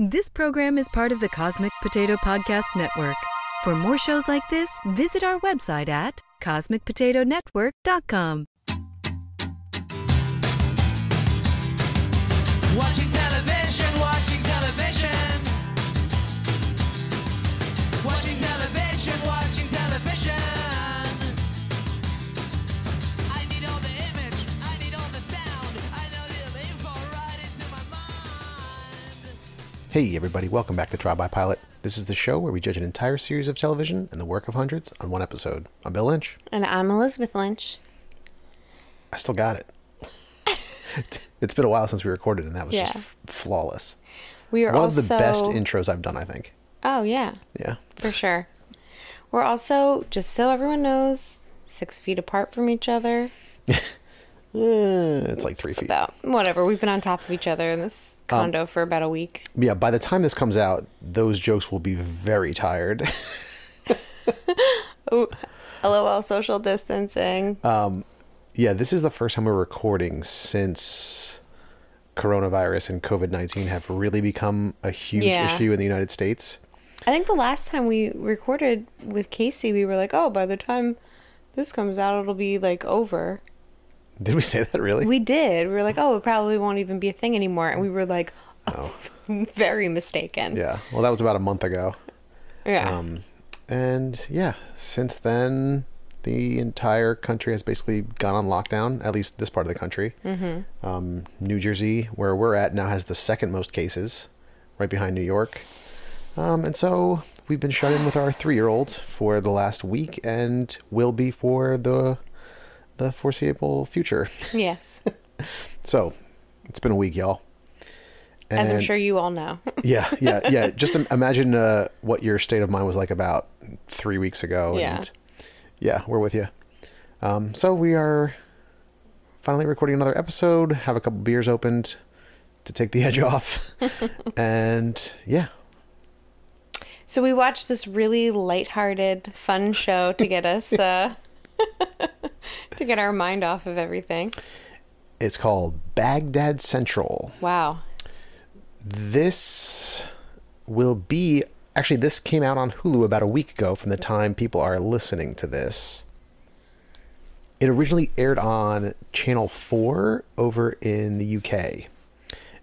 This program is part of the Cosmic Potato Podcast Network. For more shows like this, visit our website at cosmicpotatonetwork.com. Hey, everybody, welcome back to Trial by Pilot. This is the show where we judge an entire series of television and the work of hundreds on one episode. I'm Bill Lynch. And I'm Elizabeth Lynch. I still got it. it's been a while since we recorded, and that was Yeah. just f- flawless. We are One also of the best intros I've done, I think. Oh yeah, Yeah. for sure. We're also just so everyone knows, six feet apart from each other. Eh, it's like three feet. About whatever. We've been on top of each other in this Um, condo for about a week. Yeah, by the time this comes out, those jokes will be very tired. Oh, LOL social distancing. Um, yeah, this is the first time we're recording since coronavirus and COVID 19 have really become a huge Yeah. issue in the United States. I think the last time we recorded with Casey, we were like, oh, by the time this comes out, it'll be like over. Did we say that really? We did. We were like, oh, it probably won't even be a thing anymore. And we were like, oh, very mistaken. yeah, well, that was about a month ago. Yeah. Um, and yeah, since then, the entire country has basically gone on lockdown, at least this part of the country. Mm-hmm. Um, New Jersey, where we're at, now has the second most cases, right behind New York. Um, and so we've been shut in with our three year old for the last week and will be for the the foreseeable future. yes. so it's been a week, y'all. As I'm sure you all know. yeah, yeah, yeah. Just imagine uh, what your state of mind was like about three weeks ago. Yeah. And yeah, we're with you. Um, so we are finally recording another episode. Have a couple beers opened to take the edge off, and yeah, So we watched this really lighthearted, fun show to get us uh to get our mind off of everything. it's called Baghdad Central. Wow. This will be actually this came out on Hulu about a week ago from the time people are listening to this. It originally aired on Channel 4 over in the UK.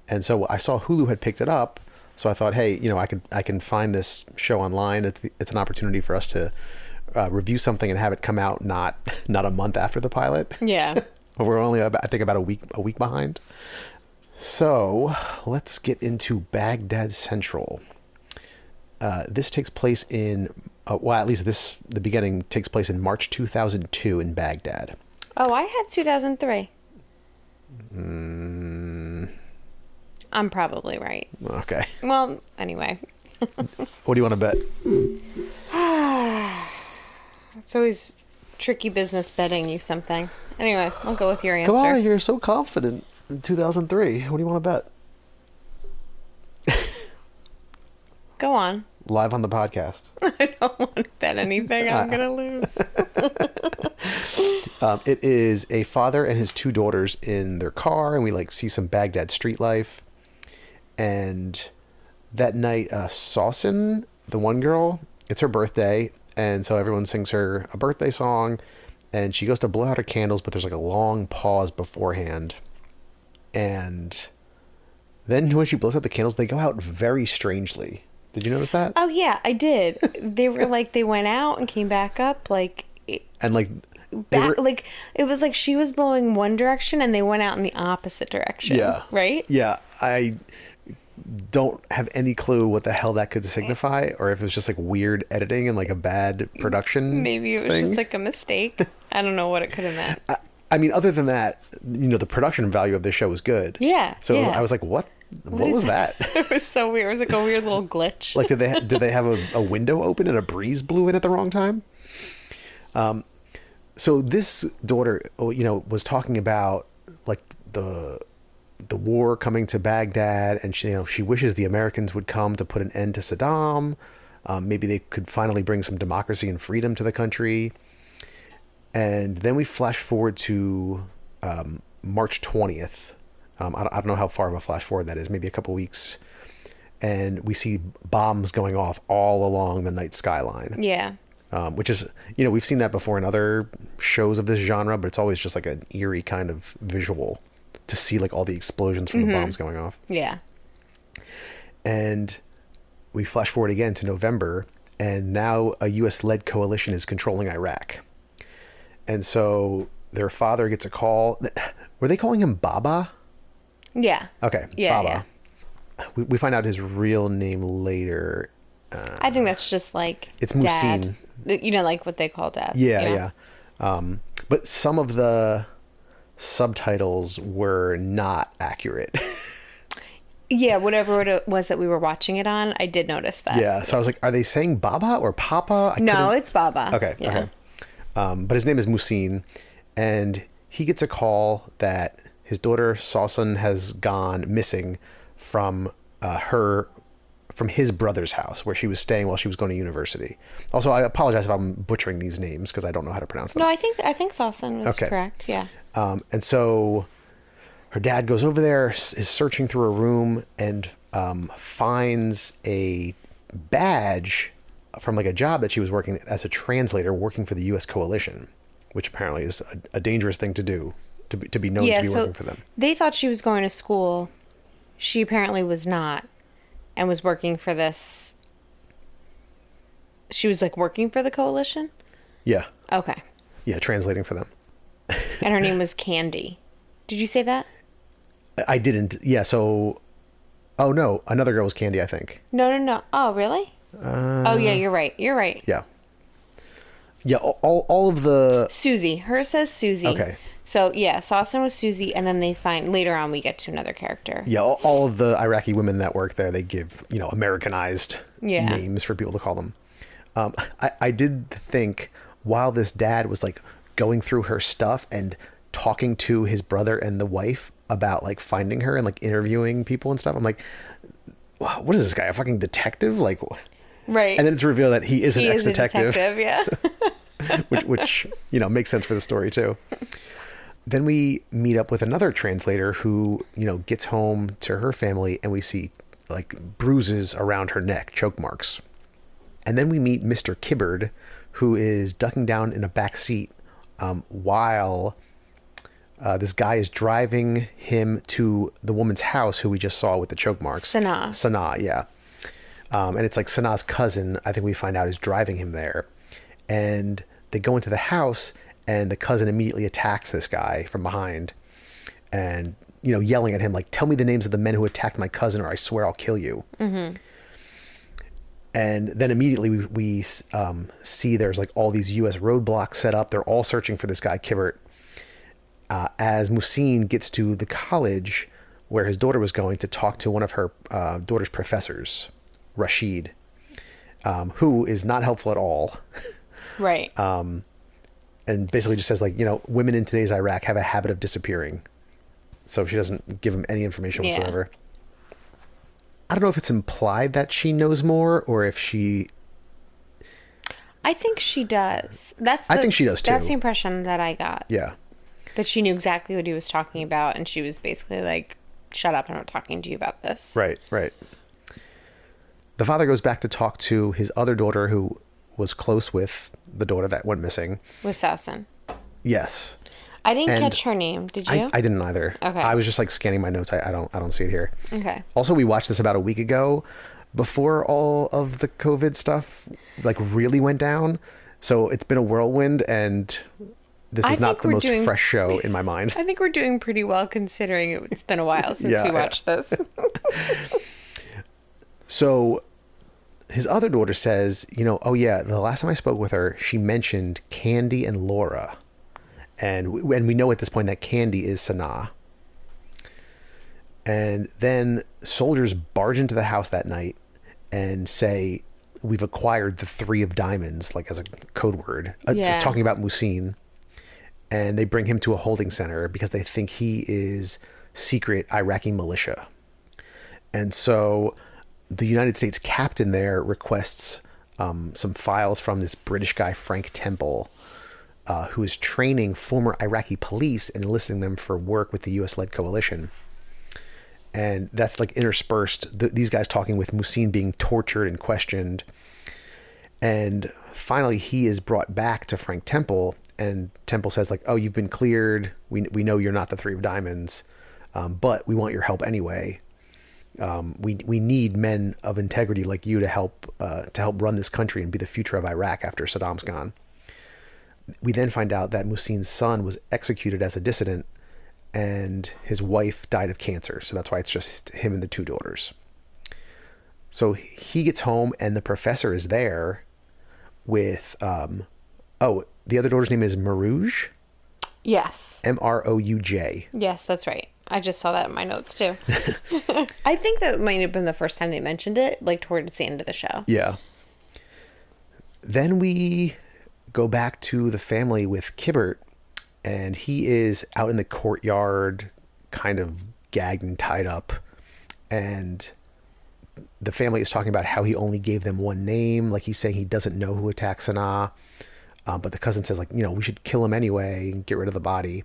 And so I saw Hulu had picked it up, so I thought, hey, you know, I could I can find this show online. It's it's an opportunity for us to uh, review something and have it come out not not a month after the pilot. Yeah. We're only about, I think about a week a week behind. So let's get into Baghdad Central. Uh, this takes place in uh, well, at least this the beginning takes place in March 2002 in Baghdad. Oh, I had 2003. I'm probably right. Okay, Well, anyway, what do you want to bet? It's always tricky business betting you something. Anyway, I'll go with your answer. Come on, you're so confident. In 2003, what do you want to bet? Go on. Live on the podcast. I don't want to bet anything. I'm gonna lose. Um, it is a father and his two daughters in their car, and we like see some Baghdad street life. And that night, uh, Sawsan, the one girl, it's her birthday, and so everyone sings her a birthday song, and she goes to blow out her candles, but there's like a long pause beforehand, and then when she blows out the candles, they go out very strangely. Did you notice that? Oh yeah, I did. They were like they went out and came back up like And like, back, were, like it was like she was blowing one direction and they went out in the opposite direction. Yeah. Right? Yeah, I don't have any clue what the hell that could signify, or if it was just like weird editing and like a bad production. Maybe it was thing. just like a mistake. I don't know what it could have meant. I mean, other than that, you know, the production value of this show was good. Yeah, So it was. I was like, what? What was that? it was so weird. It was like a weird little glitch. like, did they did they have a, a window open and a breeze blew in at the wrong time? Um, so this daughter, oh, you know, was talking about like the the war coming to Baghdad, and she, you know, she wishes the Americans would come to put an end to Saddam. Um, maybe they could finally bring some democracy and freedom to the country. And then we flash forward to um, March 20th. Um, I, don't, I don't know how far of a flash forward that is, maybe a couple weeks. and we see bombs going off all along the night skyline Yeah. um, which is you know we've seen that before in other shows of this genre but it's always just like an eerie kind of visual to see like all the explosions from the bombs going off Yeah. and we flash forward again to November, and now a U.S. led coalition is controlling Iraq. And so their father gets a call. Were they calling him Baba? Yeah. Okay, Yeah, Baba. We, we find out his real name later. I think that's just like It's dad. You know, like what they call dad. Yeah, you know? yeah. Um, but some of the subtitles were not accurate. Yeah, whatever it was that we were watching it on, I did notice that. yeah, so I was like, are they saying Baba or Papa? I No, it's Baba. Okay, Yeah. okay. Um, but his name is Musin, and he gets a call that his daughter Sawsan has gone missing from uh, her from his brother's house where she was staying while she was going to university. Also, I apologize if I'm butchering these names because I don't know how to pronounce them. No, I think I think Sawsan was Okay. correct. Yeah. Um, and so her dad goes over there, is searching through a room, and um, finds a badge from like a job that she was working as a translator, working for the U.S. coalition, which apparently is a, a dangerous thing to do to be, to be known yeah, to be so working for them. they thought she was going to school. She apparently was not and was working for this She was like working for the coalition? Yeah, Okay. yeah, translating for them. And her name was Candy. Did you say that? I- didn't. Yeah, so. Oh no, another girl was Candy, I think. No, no, no. Oh, really? oh, yeah, you're right. You're right. Uh, Yeah. Yeah, all, all, all of the Susie. Her says Susie. Okay. So yeah, Sawsan was Susie, and then they find later on we get to another character. yeah, all, all of the Iraqi women that work there, they give you know Americanized Yeah. names for people to call them. Um, I, I did think while this dad was like going through her stuff and talking to his brother and the wife about like finding her and like interviewing people and stuff, I'm like, wow, what is this guy? A fucking detective? Like, Right. and then it's revealed that he is an he is ex-detective. detective. Yeah. which which you know makes sense for the story too. Then we meet up with another translator who you know gets home to her family, and we see like bruises around her neck, choke marks. And then we meet Mr. Kibbard, who is ducking down in a back seat um, while uh, this guy is driving him to the woman's house, who we just saw with the choke marks. Sanaa. Sanaa, yeah. Um, and it's like Sanaa's cousin, I think we find out, is driving him there. And they go into the house, and the cousin immediately attacks this guy from behind and, you know, yelling at him, like, tell me the names of the men who attacked my cousin, or I swear I'll kill you. And then immediately we, we um, see there's like all these U.S. roadblocks set up. They're all searching for this guy, Kibbert. Uh, as Musin gets to the college where his daughter was going to talk to one of her uh, daughter's professors, Rashid, um, who is not helpful at all. right. and basically just says like you know women in today's iraq have a habit of disappearing so she doesn't give him any information Yeah. whatsoever i don't know if it's implied that she knows more or if she I think she does. That's. I think she does, too. That's the impression that I got. yeah That she knew exactly what he was talking about, and she was basically like, "Shut up! I'm not talking to you about this." right right the father goes back to talk to his other daughter who was close with the daughter that went missing With Sawsan. yes I didn't And catch her name. Did you? I, I didn't either Okay. i was just like scanning my notes I, I don't i don't see it here okay. Also, we watched this about a week ago before all of the COVID stuff like really went down. So it's been a whirlwind and this is not the most doing- fresh show in my mind. I think we're doing pretty well considering it- it's been a while since Yeah, we yeah. watched this. So his other daughter says, you know, oh yeah, the last time I spoke with her, she mentioned Candy and Laura. And w- and we know at this point that Candy is Sanaa. And then soldiers barge into the house that night and say, "We've acquired the three of diamonds," like as a code word, uh, talking about Musin. And they bring him to a holding center because they think he is secret Iraqi militia. And so the United States captain there requests um, some files from this British guy, Frank Temple, uh, who is training former Iraqi police and enlisting them for work with the U.S. led coalition. and that's like interspersed th- these guys talking with Musin being tortured and questioned. And finally, he is brought back to Frank Temple, and Temple says like, "Oh, you've been cleared. We we know you're not the Three of Diamonds, um, but we want your help anyway. Um, we we need men of integrity like you to help uh, to help run this country and be the future of Iraq after Saddam's gone." We then find out that Musin's son was executed as a dissident, and his wife died of cancer. So that's why it's just him and the two daughters. So he gets home, and the professor is there with um oh the other daughter's name is Mrouj Yes. M R O U J Yes, that's right. I just saw that in my notes too. I think that might have been the first time they mentioned it, like towards the end of the show. yeah then we go back to the family with Kibbert and he is out in the courtyard kind of gagged and tied up and the family is talking about how he only gave them one name like he's saying he doesn't know who attacked Sanaa um, but the cousin says like you know we should kill him anyway and get rid of the body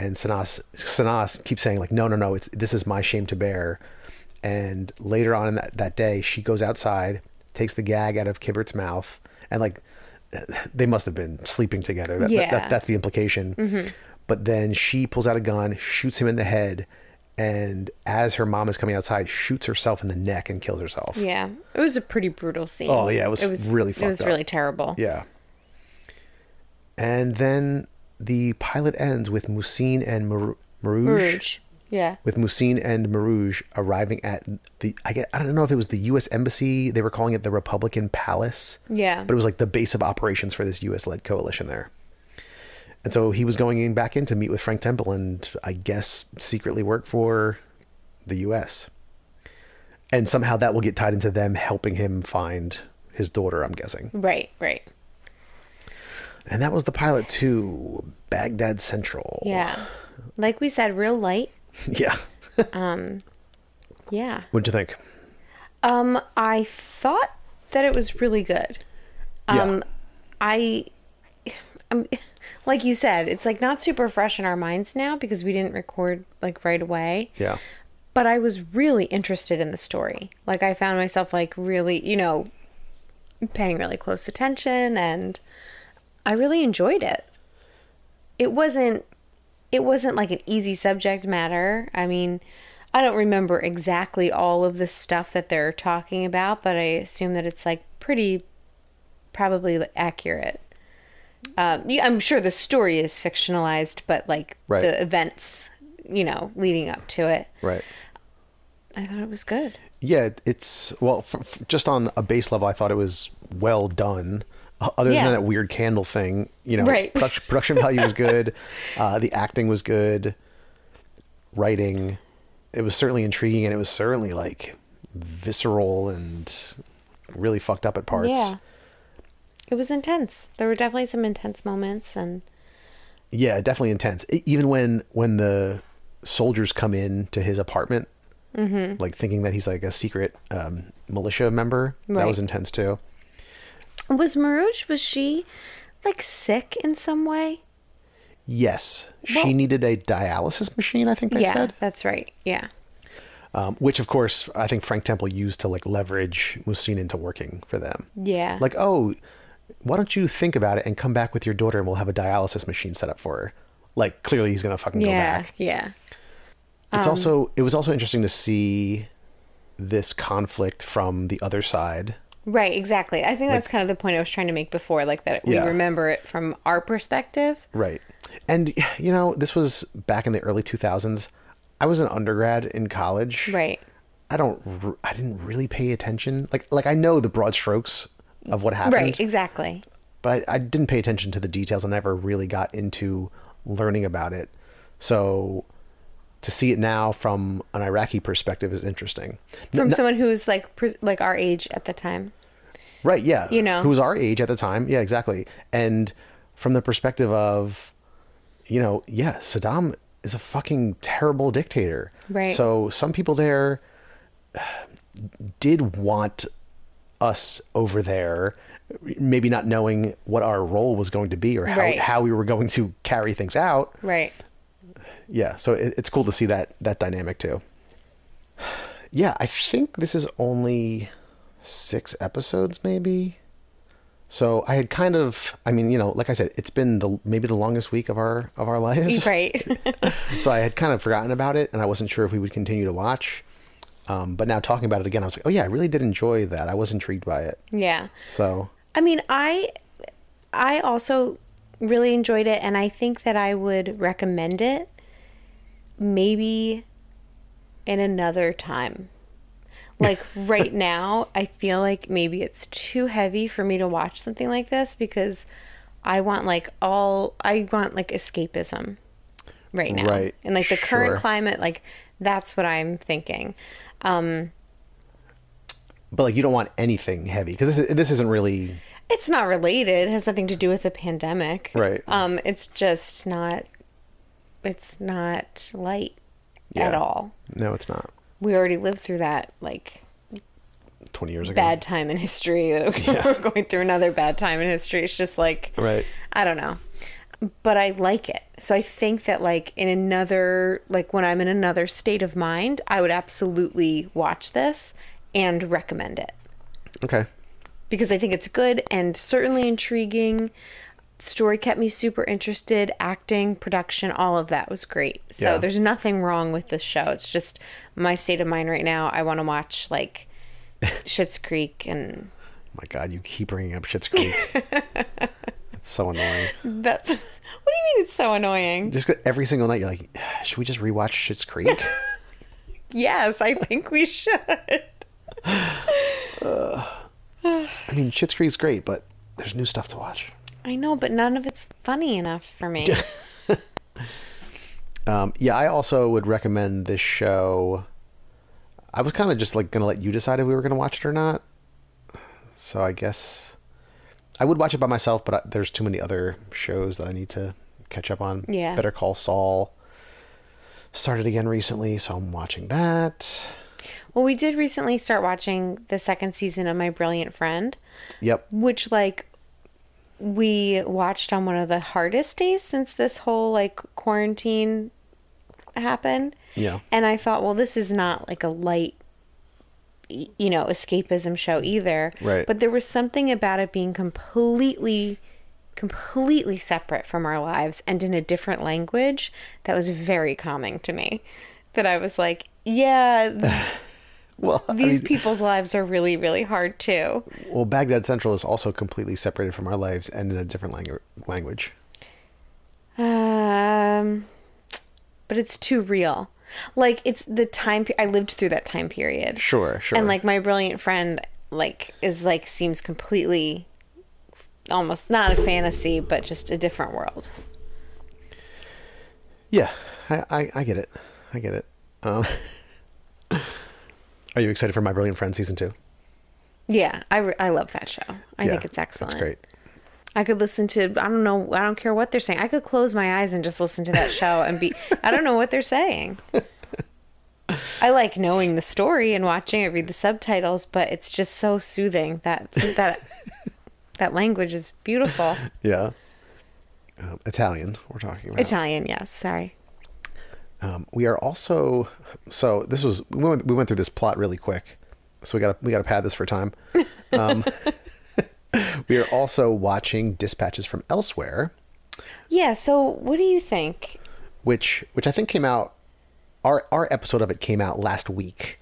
and Sanaa Sanaa keeps saying like no no no it's this is my shame to bear and later on in that, that day she goes outside takes the gag out of Kibbert's mouth and like they must have been sleeping together that, Yeah. that- that's the implication mm-hmm. but then she pulls out a gun shoots him in the head and as her mom is coming outside shoots herself in the neck and kills herself Yeah, it was a pretty brutal scene. Oh, yeah, it was really It was up. really terrible. Yeah. And then the pilot ends with Musin and Mar- Mrouj. Yeah. With Musin and Mrouj arriving at the I get I don't know if it was the U.S. embassy. They were calling it the Republican Palace. Yeah. But it was like the base of operations for this U.S. led coalition there. And so he was going in back in to meet with Frank Temple and I guess secretly work for the U.S. And somehow that will get tied into them helping him find his daughter. I'm guessing. Right. Right. And that was the pilot to Baghdad Central. Yeah. Like we said, real light. Yeah. Um, yeah. What'd you think? Um, I thought that it was really good. Yeah. Um, I, um, like you said, it's like not super fresh in our minds now because we didn't record like right away. Yeah. But I was really interested in the story. Like I found myself like really, you know, paying really close attention and I really enjoyed it. It wasn't it wasn't like an easy subject matter. I mean, I don't remember exactly all of the stuff that they're talking about, but I assume that it's like pretty probably accurate. Um, I'm sure the story is fictionalized, but like Right. the events, you know, leading up to it, Right. I thought it was good. Yeah, it's well, f- f- just on a base level, I thought it was well done. Other Yeah. than that weird candle thing, you know, Right. production, production value was good, uh, the acting was good, writing, it was certainly intriguing, and it was certainly like visceral and really fucked up at parts. Yeah. It was intense. There were definitely some intense moments and Yeah, definitely intense. Even when when the soldiers come in to his apartment, Mm-hmm. like thinking that he's like a secret um, militia member, that was intense too. Was Mrouj was she like sick in some way? Yes, Well- she needed a dialysis machine. I think they yeah, said, that's right. Yeah. um, which of course I think Frank Temple used to like leverage Musin into working for them. Yeah. Like, oh, why don't you think about it and come back with your daughter, and we'll have a dialysis machine set up for her. Like, clearly he's gonna fucking go back. yeah. It's Um, also it was also interesting to see this conflict from the other side. Right, exactly. I think that's kind of the point I was trying to make before, like that we Yeah. remember it from our perspective. Right. And you know, this was back in the early 2000s. I was an undergrad in college. Right. I don't I didn't really pay attention. Like like I know the broad strokes of what happened. Right, exactly. But I, I didn't pay attention to the details. I never really got into learning about it. So to see it now from an Iraqi perspective is interesting. From n- someone who's like like our age at the time. Right, yeah. You know? Who was our age at the time. Yeah, exactly. And from the perspective of, you know, yeah, Saddam is a fucking terrible dictator. Right. So some people there did want us over there, maybe not knowing what our role was going to be or how, Right. how we were going to carry things out. Right. Yeah. So it, it's cool to see that, that dynamic too. Yeah, I think this is only six episodes, maybe. So I had kind of, I mean, you know, like I said, it's been the maybe the longest week of our of our lives. Right. so I had kind of forgotten about it, and I wasn't sure if we would continue to watch. Um, but now talking about it again, I was like, oh yeah, I really did enjoy that. I was intrigued by it. yeah. So I mean, I I also really enjoyed it and I think that I would recommend it maybe in another time. Like right now, I feel like maybe it's too heavy for me to watch something like this because I want like all I want like escapism right now. Right, And like the current sure. climate like that's what I'm thinking. Um but like you don't want anything heavy because this is, this isn't really It's not related. It has nothing to do with the pandemic. Right. Um, it's just not. It's not light at all. no, it's not. We already lived through that like Twenty years ago. bad time in history. We're going through another bad time in history. It's just like Right. I don't know. But I like it. So I think that like in another like when I'm in another state of mind, I would absolutely watch this and recommend it. Okay. because I think it's good and certainly intriguing. Story kept me super interested. Acting, production, all of that was great. So Yeah. there's nothing wrong with this show. It's just my state of mind right now. I want to watch like Schitt's Creek and my God, you keep bringing up Schitt's Creek. it's so annoying. that's. What do you mean it's so annoying? Just every single night, you're like, should we just rewatch Schitt's Creek? Yes, I think we should. I mean, Schitt's Creek's great, but there's new stuff to watch. I know, but none of it's funny enough for me. Um, yeah, I also would recommend this show. I was kind of just like gonna let you decide if we were gonna watch it or not. So I guess I would watch it by myself, but I, there's too many other shows that I need to catch up on. Yeah. Better Call Saul started again recently, so I'm watching that. well, we did recently start watching the second season of My Brilliant Friend. Yep. which like we watched on one of the hardest days since this whole like quarantine happened. Yeah. And I thought, well, this is not like a light you know, escapism show either. Right. But there was something about it being completely completely separate from our lives and in a different language that was very calming to me. That I was like, yeah, Well, I these mean, people's lives are really really hard too. well, Baghdad Central is also completely separated from our lives and in a different langu- language. Um, but it's too real. Like it's the time pe- I lived through that time period. Sure, sure. And like my brilliant friend, like is like seems completely, almost not a fantasy, but just a different world. Yeah, I, I, I get it. I get it. Um, are you excited for My Brilliant Friend season two? Yeah, I, re- I love that show. I Yeah, think it's excellent. That's great. I could listen to I don't know I don't care what they're saying. I could close my eyes and just listen to that show and be I don't know what they're saying. I like knowing the story and watching it, read the subtitles, but it's just so soothing that that that language is beautiful. Yeah. Um, Italian, we're talking about. Italian, yes. Sorry. Um, we are also so this was we went, we went through this plot really quick, so we got we got to pad this for time. Um, we are also watching Dispatches from Elsewhere, Yeah. So, what do you think? which which I think came out. Our our episode of it came out last week,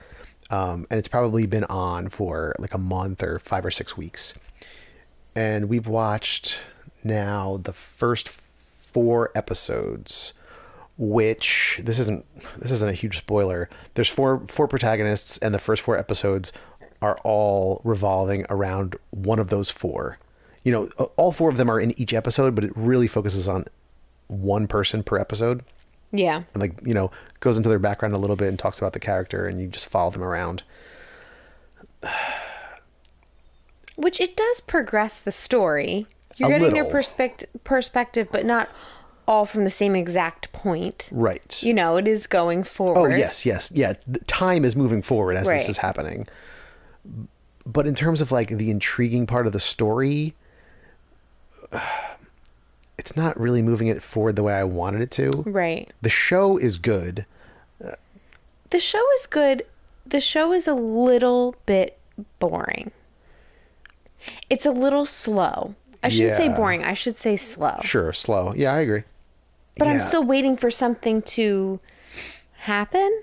um, and it's probably been on for like a month or five or six weeks, and we've watched now the first four episodes. Which this isn't this isn't a huge spoiler. There's four four protagonists, and the first four episodes are all revolving around one of those four. You know, all four of them are in each episode, but it really focuses on one person per episode Yeah. and like you know goes into their background a little bit and talks about the character and you just follow them around Which it does progress the story. You're A getting their perspective perspective, but not all from the same exact point. right You know, it is going forward. oh yes yes yeah the time is moving forward as this is happening but in terms of like the intriguing part of the story it's not really moving it forward the way i wanted it to Right. the show is good The show is good the show is a little bit boring. It's a little slow. I shouldn't say boring. I should say slow. Sure, slow. Yeah, I agree. But I'm still waiting for something to happen.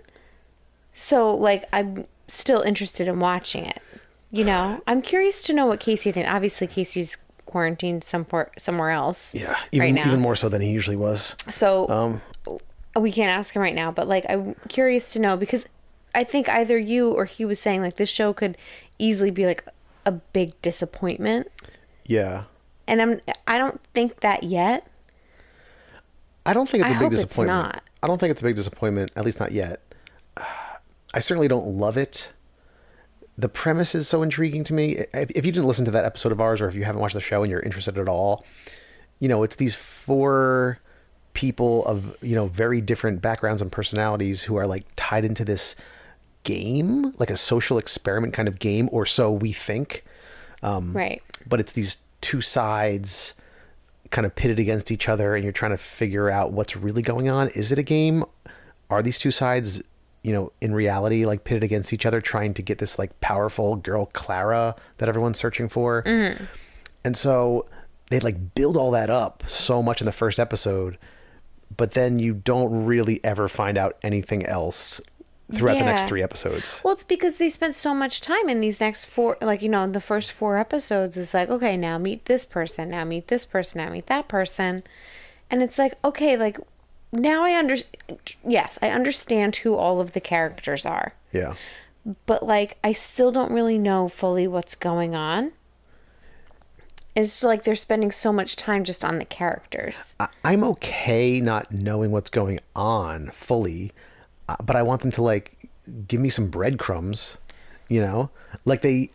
So like I'm still interested in watching it. You know, I'm curious to know what Casey thinks. Obviously, Casey's quarantined some somewhere somewhere else. Yeah, even right even more so than he usually was. So Um, we can't ask him right now, but like I'm curious to know because I think either you or he was saying like this show could easily be like a big disappointment, yeah. and I'm I don't think that yet. I don't think it's I a big hope it's disappointment. not. I don't think it's a big disappointment, at least not yet. I certainly don't love it. The premise is so intriguing to me. If, if you didn't listen to that episode of ours, or if you haven't watched the show and you're interested at all, you know, it's these four people of, you know, very different backgrounds and personalities who are like tied into this game, like a social experiment kind of game, or so we think Um, right. but it's these two sides kind of pitted against each other and you're trying to figure out what's really going on is it a game? Are these two sides you know in reality like pitted against each other trying to get this like powerful girl clara that everyone's searching for? Mm-hmm. And so they like build all that up so much in the first episode but then you don't really ever find out anything else throughout the next three episodes Well, it's because they spent so much time in these next four, like, you know, the first four episodes is like, okay, now meet this person, now meet this person, now meet that person. And it's like, okay, like, now I understand. Yes, I understand who all of the characters are, yeah but like, I still don't really know fully what's going on. It's like they're spending so much time just on the characters. I- I'm okay not knowing what's going on fully, Uh, but I want them to like give me some breadcrumbs, you know? Like they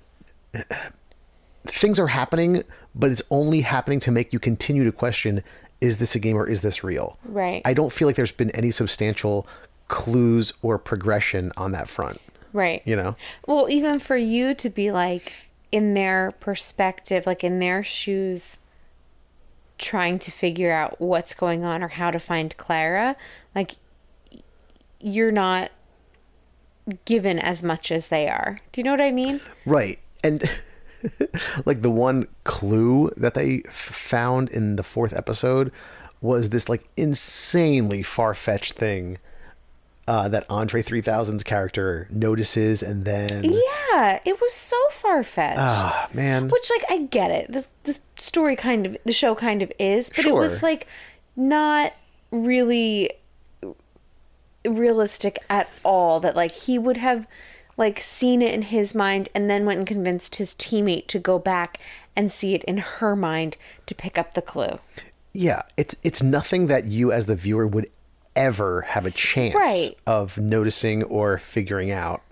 things are happening, but it's only happening to make you continue to question is this a game or is this real? Right. I don't feel like there's been any substantial clues or progression on that front, Right. you know? Well, even for you to be like in their perspective, like in their shoes, trying to figure out what's going on or how to find Clara, like you're not given as much as they are. Do you know what I mean? Right. And like the one clue that they f- found in the fourth episode was this like insanely far fetched thing uh, that Andre 3000's character notices and then. Yeah, it was so far fetched. Ah, man. Which, like, I get it. The, the story kind of, the show kind of is, but it was, like, not really realistic at all that, like, he would have, like, seen it in his mind and then went and convinced his teammate to go back and see it in her mind to pick up the clue. Yeah, it's it's nothing that you as the viewer would ever have a chance Right. of noticing or figuring out.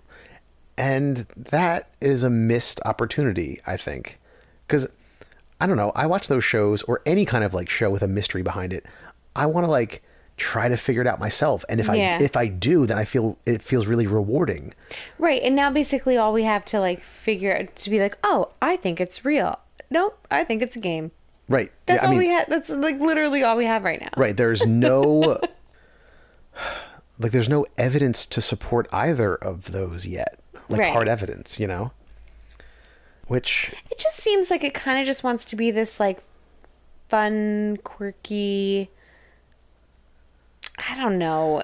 And that is a missed opportunity, I think. Cuz I don't know, I watch those shows or any kind of like show with a mystery behind it. I want to like try to figure it out myself. And if Yeah. I if I do, then I feel it feels really rewarding. Right. And now basically all we have to, like, figure out to be like, oh, I think it's real. Nope, I think it's a game. Right. That's Yeah, I all mean- we have. That's like literally all we have right now. Right. There's no like there's no evidence to support either of those yet. Like Right. hard evidence, you know? Which It just seems like it kind of just wants to be this like fun, quirky, I don't know,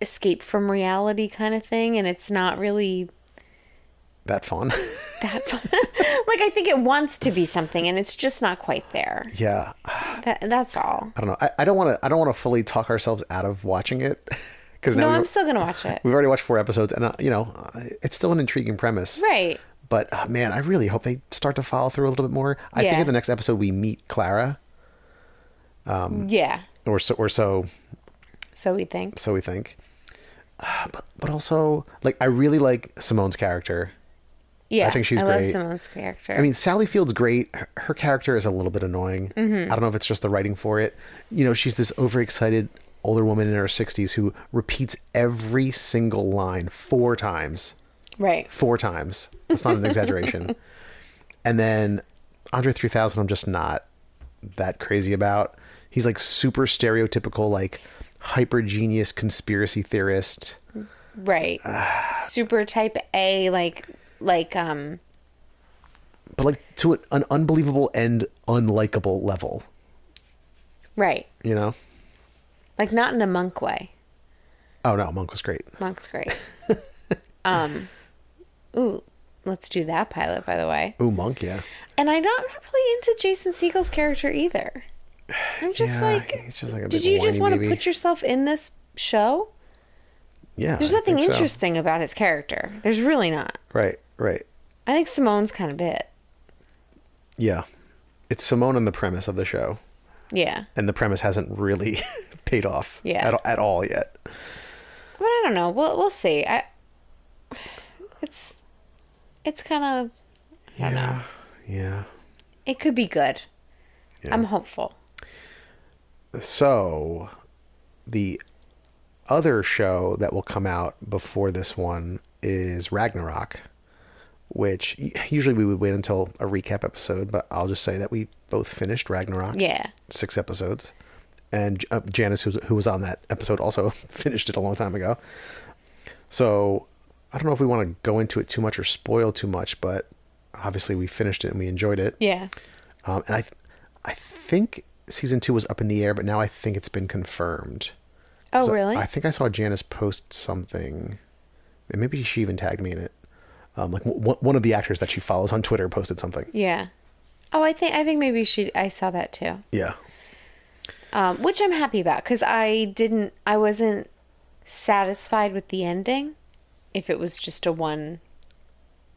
escape from reality kind of thing. And it's not really that fun. that fun. like, I think it wants to be something and it's just not quite there. yeah. That, that's all. I don't know. I, I don't want to I don't want to fully talk ourselves out of watching it now No, I'm still going to watch it. we've already watched four episodes and uh, you know, uh, it's still an intriguing premise. Right. But uh, man, I really hope they start to follow through a little bit more. I think in the next episode we meet Clara yeah. Or so or so So we think. so we think. Uh, but but also like I really like Simone's character. Yeah. I think she's I love great. Simone's character. I mean, Sally Field's great. Her, her character is a little bit annoying. Mm-hmm. I don't know if it's just the writing for it. You know, she's this overexcited older woman in her 60s who repeats every single line four times. right. Four times. That's not an exaggeration. And then Andre 3000, I'm just not that crazy about. He's like super stereotypical, like hyper genius conspiracy theorist. right. Super type A, like like um but like to an, an unbelievable and unlikable level. right. You know? Like not in a monk way. Oh no, Monk was great. Monk's great. um ooh, let's do that pilot by the way. Ooh, Monk, yeah. And I'm not really into Jason Segel's character either. I'm just Yeah, like just like Did you just want to put yourself in this show? Yeah. There's nothing think so. interesting about his character. There's really not. Right, right. I think Simone's kind of it. Yeah. It's Simone and the premise of the show. Yeah. And the premise hasn't really paid off Yeah. at, at all yet. But I don't know. We'll we'll see. I it's it's kind of I don't know. Yeah. It could be good. Yeah. I'm hopeful. So, the other show that will come out before this one is Ragnarok, which usually we would wait until a recap episode, but I'll just say that we both finished Ragnarok. Yeah. Six episodes. And uh, Janice, who, who was on that episode, also finished it a long time ago. So, I don't know if we want to go into it too much or spoil too much, but obviously we finished it and we enjoyed it. Yeah. Um, and I, I think season two was up in the air, but now I think it's been confirmed. Oh, So really? I think I saw Janice post something, and maybe she even tagged me in it. Um, like w- one of the actors that she follows on Twitter posted something. yeah. Oh, I think I think maybe she I saw that too. Yeah, Um, which I'm happy about cuz I didn't I wasn't satisfied with the ending if it was just a one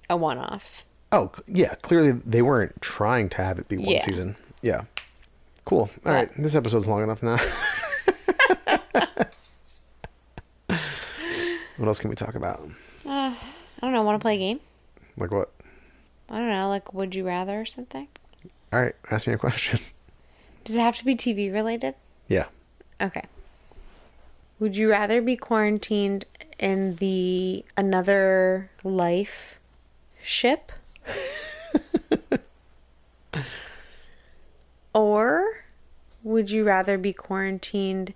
a one off. Oh, yeah. Clearly, they weren't trying to have it be one Yeah. season. Yeah. Cool. All right. This episode's long enough now. what else can we talk about? Uh, I don't know, want to play a game? Like what? I don't know, like would you rather or something? All right. Ask me a question. Does it have to be TV related? yeah. Okay. Would you rather be quarantined in the another life ship? or would you rather be quarantined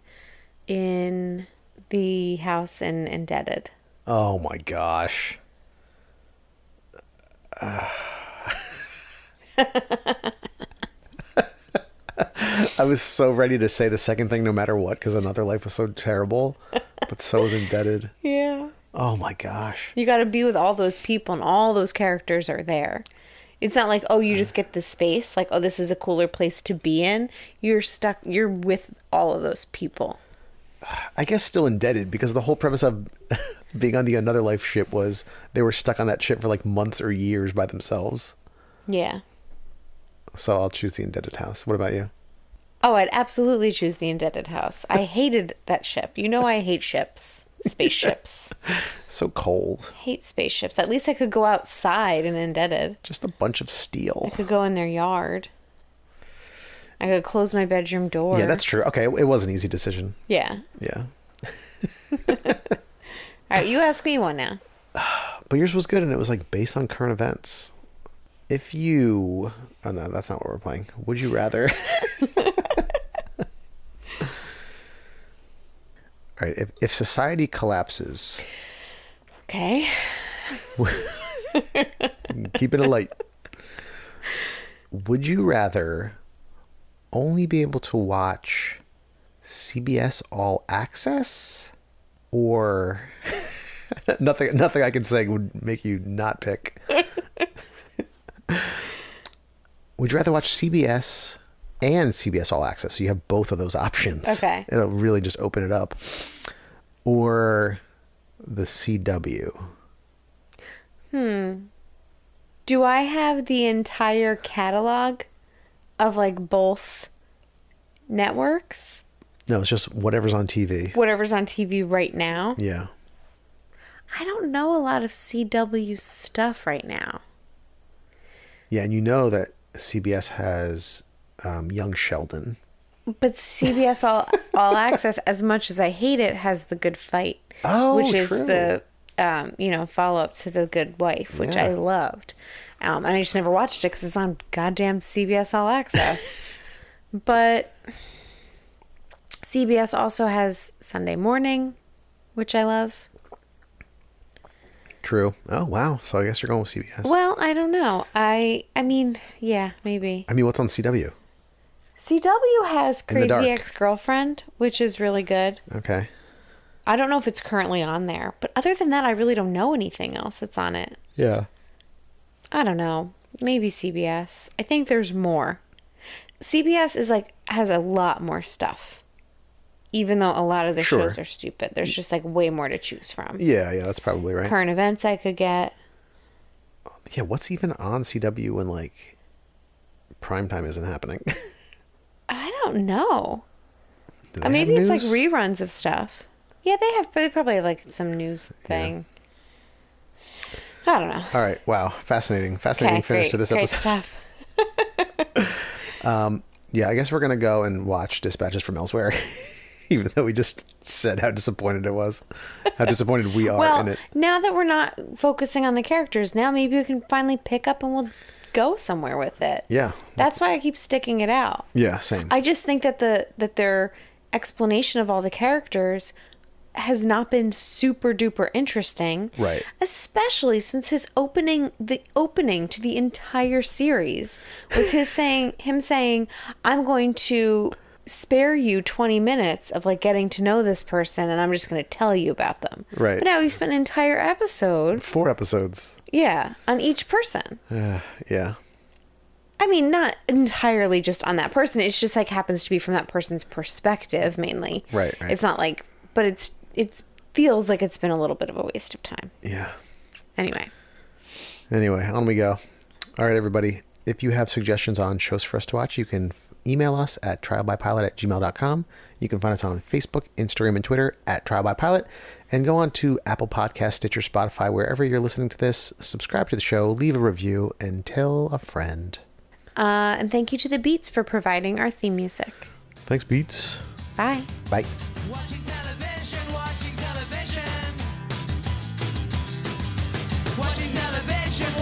in the house and Indebted? Oh my gosh. I was so ready to say the second thing no matter what because another life was so terrible, but so was indebted. Yeah. Oh my gosh. You got to be with all those people and all those characters are there. It's not like, oh, you just get the space, like, oh, this is a cooler place to be in. You're stuck, you're with all of those people. I guess still indebted because the whole premise of being on the another life ship was they were stuck on that ship for like months or years by themselves. Yeah. So I'll choose the indebted house. What about you? Oh, I'd absolutely choose the indebted house. I hated that ship. You know, I hate ships, spaceships. So cold. hate spaceships. At least I could go outside and indebted. Just a bunch of steel. I could go in their yard. I could close my bedroom door. Yeah, that's true. Okay, it was an easy decision. Yeah. Yeah. All right, you ask me one now. But yours was good, and it was like based on current events. If you, oh no, that's not what we're playing. Would you rather? All right. If if society collapses, Okay. keeping it light. Would you rather only be able to watch CBS All Access, or nothing? Nothing I can say would make you not pick. would you rather watch CBS and CBS All Access? So you have both of those options. Okay. It'll really just open it up. Or the CW. Hmm. Do I have the entire catalog of like both networks? No, it's just whatever's on TV. Whatever's on TV right now? Yeah. I don't know a lot of CW stuff right now. Yeah, and you know that CBS has um, Young Sheldon. But CBS All All Access, as much as I hate it, has the Good Fight, Oh, which is true. the um, you know follow up to the Good Wife, which I loved, um, and I just never watched it because it's on goddamn CBS All Access. but CBS also has Sunday Morning, which I love. True. Oh wow. So I guess you're going with CBS. Well, I don't know. I I mean, yeah, maybe. I mean, what's on CW? CW has In the dark. Crazy Ex Girlfriend, which is really good. Okay. I don't know if it's currently on there, but other than that, I really don't know anything else that's on it. Yeah. I don't know. Maybe CBS. I think there's more. CBS is like has a lot more stuff. Even though a lot of the Sure. shows are stupid, there's just like way more to choose from. Yeah, yeah, that's probably right. Current events I could get. Yeah, what's even on CW when like prime time isn't happening? Don't know. Do Uh, maybe it's like reruns of stuff. Yeah, they have. They probably have like some news thing. I don't know. All right. Wow. Fascinating. Fascinating Okay, finish great, to this great episode. stuff. Yeah, I guess we're gonna go and watch Dispatches from Elsewhere, even though we just said how disappointed it was, how disappointed we are in Well, it. now that we're not focusing on the characters, now maybe we can finally pick up and we'll go somewhere with it. Yeah. That's why I keep sticking it out. Yeah. Same. I just think that the that their explanation of all the characters has not been super duper interesting. Right. Especially since his opening the opening to the entire series was his saying him saying, I'm going to spare you 20 minutes of like getting to know this person and I'm just going to tell you about them. Right. But now we've spent an entire episode, Four episodes. yeah, on each person. Uh, yeah. I mean, not entirely just on that person. It's just like happens to be from that person's perspective mainly. Right, right. It's not like, but it's it feels like it's been a little bit of a waste of time. Yeah. Anyway, Anyway, on we go. All right, everybody. If you have suggestions on shows for us to watch, you can email us at trialbypilot at gmail.com. You can find us on Facebook, Instagram, and Twitter at Trial by Pilot. And go on to Apple Podcast, Stitcher, Spotify, wherever you're listening to this. Subscribe to the show, leave a review, and tell a friend. Uh, and thank you to the Beats for providing our theme music. Thanks, Beats. Bye. Bye. Watching television, watching television. Watching television,